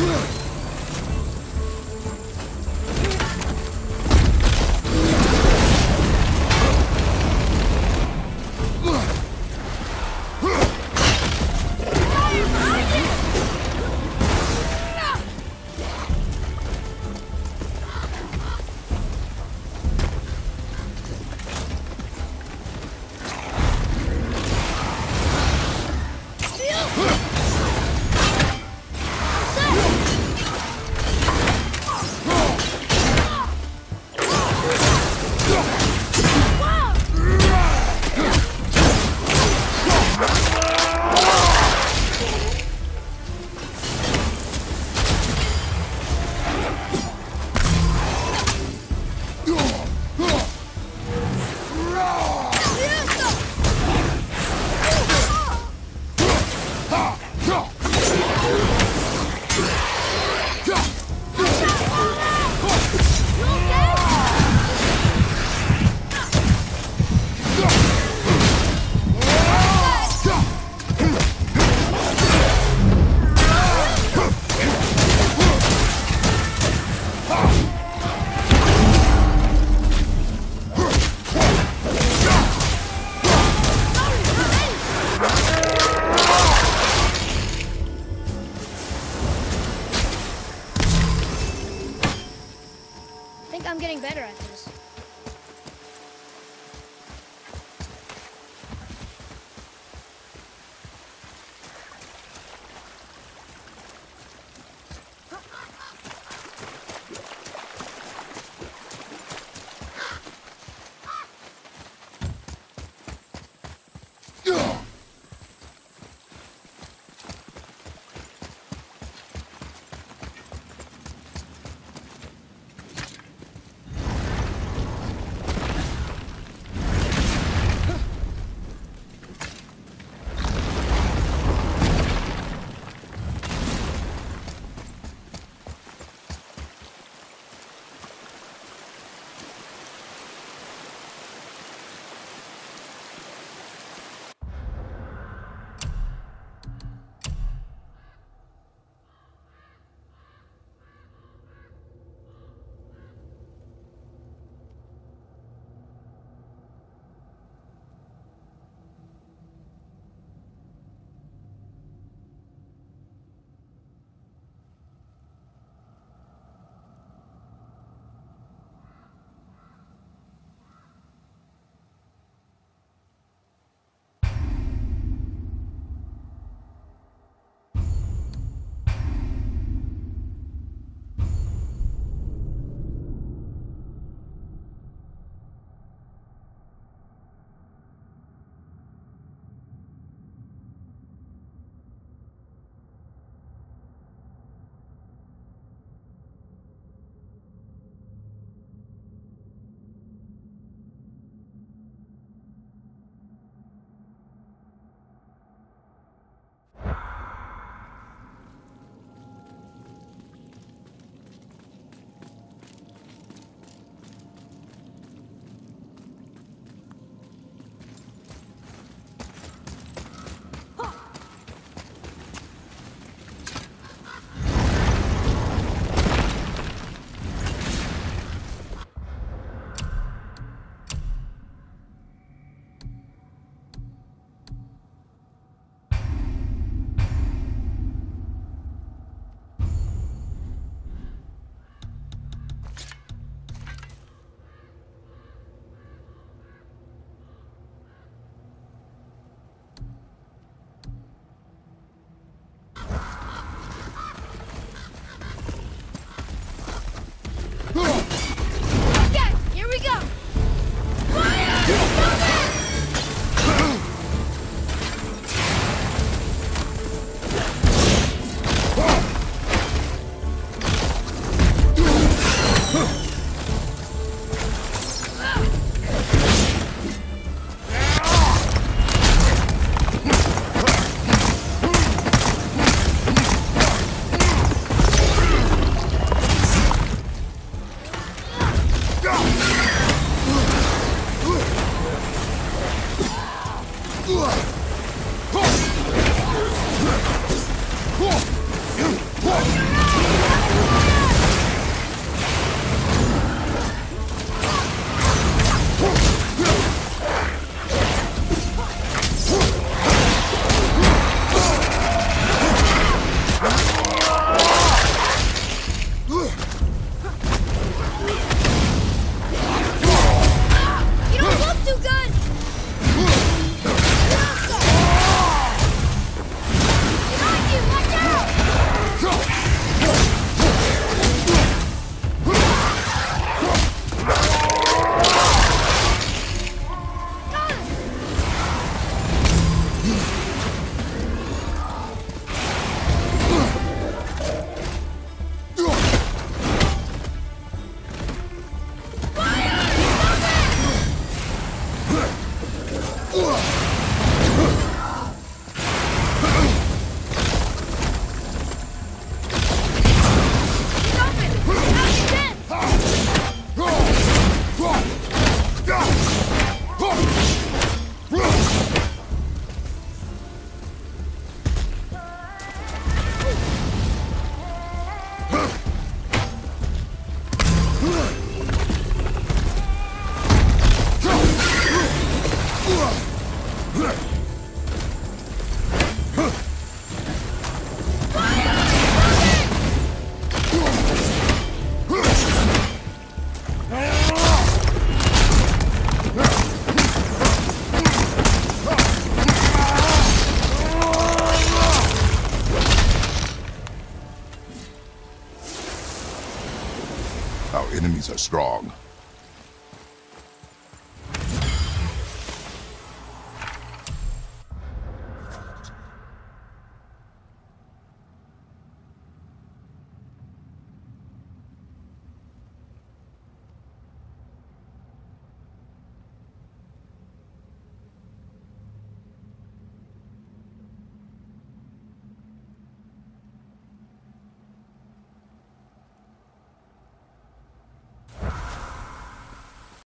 Huh? I'm getting better at it. Strong.